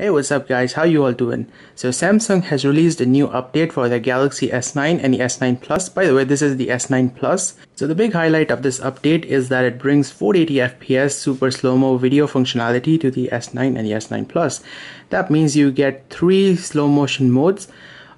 Hey what's up guys? How you all doing? So Samsung has released a new update for the Galaxy S9 and the S9 Plus. By the way this is the S9 Plus. So the big highlight of this update is that it brings 480 fps super slow-mo video functionality to the S9 and the S9 Plus. That means you get three slow motion modes.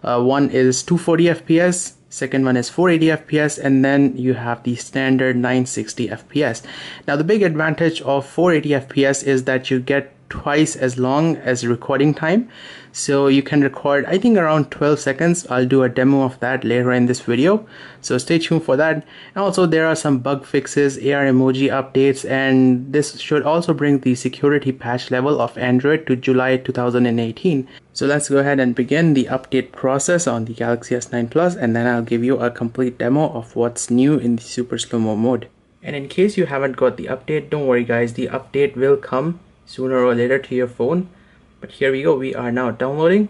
Uh, one is 240 fps second one is 480 fps and then you have the standard 960 fps now the big advantage of 480 fps is that you get twice as long as recording time. So you can record I think around 12 seconds. I'll do a demo of that later in this video. So stay tuned for that. And also there are some bug fixes AR emoji updates and this should also bring the security patch level of Android to July 2018 so let's go ahead and begin the update process on the Galaxy S9 Plus and then I'll give you a complete demo of what's new in the super slow-mo mode. And in case you haven't got the update don't worry guys. The update will come sooner or later to your phone. But here we go. We are now downloading.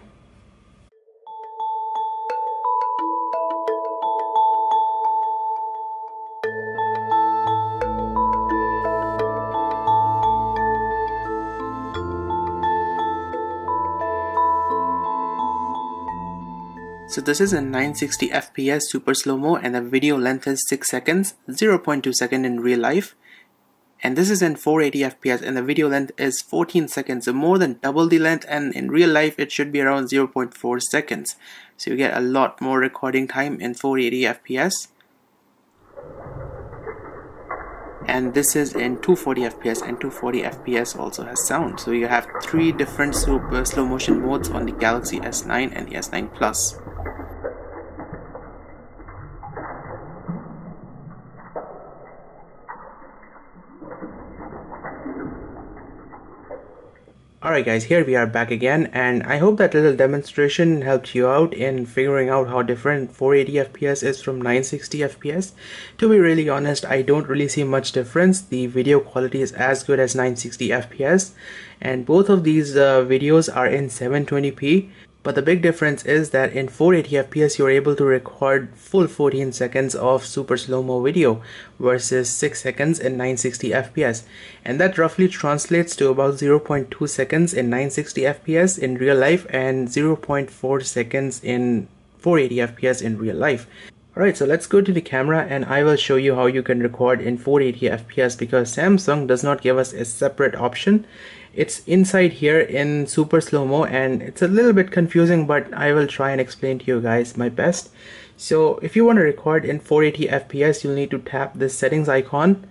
So this is a 960 FPS super slow-mo and the video length is 6 seconds, 0.2 second in real life and this is in 480 fps and the video length is 14 seconds. So more than double the length and in real life it should be around 0.4 seconds. So you get a lot more recording time in 480 fps and this is in 240 fps and 240 fps also has sound. So you have three different super slow motion modes on the galaxy s9 and the s9 plus Alright guys, here we are back again and I hope that little demonstration helped you out in figuring out how different 480 FPS is from 960 FPS. To be really honest, I don't really see much difference. The video quality is as good as 960 FPS and both of these uh, videos are in 720p but the big difference is that in 480 fps you're able to record full 14 seconds of super slow-mo video versus 6 seconds in 960 fps and that roughly translates to about 0.2 seconds in 960 fps in real life and 0.4 seconds in 480 fps in real life. Alright, so let's go to the camera and I will show you how you can record in 480 FPS because Samsung does not give us a separate option it's inside here in super slow-mo and it's a little bit confusing but I will try and explain to you guys my best. So if you want to record in 480 fps you'll need to tap this settings icon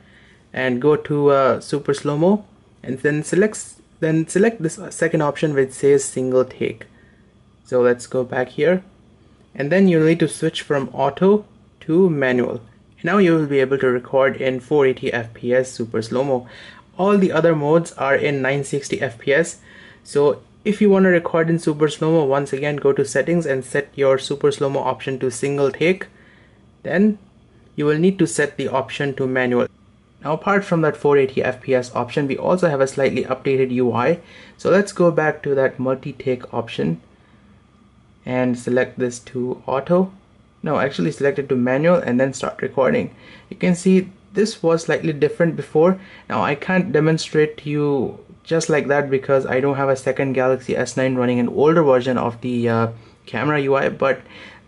and go to uh, super slow-mo and then select then select this second option which says single take. So let's go back here and then you'll need to switch from auto to manual. Now you will be able to record in 480 fps super slow-mo all the other modes are in 960 fps so if you want to record in super slow-mo once again go to settings and set your super slow-mo option to single take. Then you will need to set the option to manual. Now apart from that 480 fps option we also have a slightly updated UI so let's go back to that multi-take option and select this to auto. No actually select it to manual and then start recording. You can see this was slightly different before. Now I can't demonstrate to you just like that because I don't have a second Galaxy S9 running an older version of the uh, camera UI but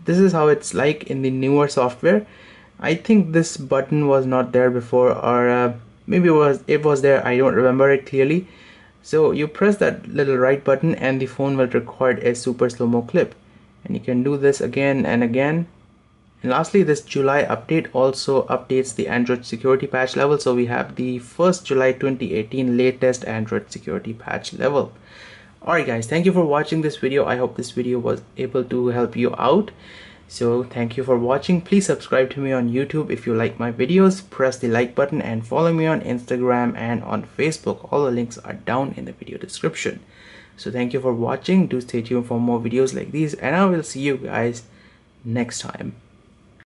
this is how it's like in the newer software. I think this button was not there before or uh, maybe it was it was there. I don't remember it clearly. So you press that little right button and the phone will record a super slow-mo clip. And you can do this again and again and lastly, this July update also updates the Android security patch level. So we have the 1st July 2018 latest Android security patch level. Alright guys, thank you for watching this video. I hope this video was able to help you out. So thank you for watching. Please subscribe to me on YouTube if you like my videos. Press the like button and follow me on Instagram and on Facebook. All the links are down in the video description. So thank you for watching. Do stay tuned for more videos like these and I will see you guys next time.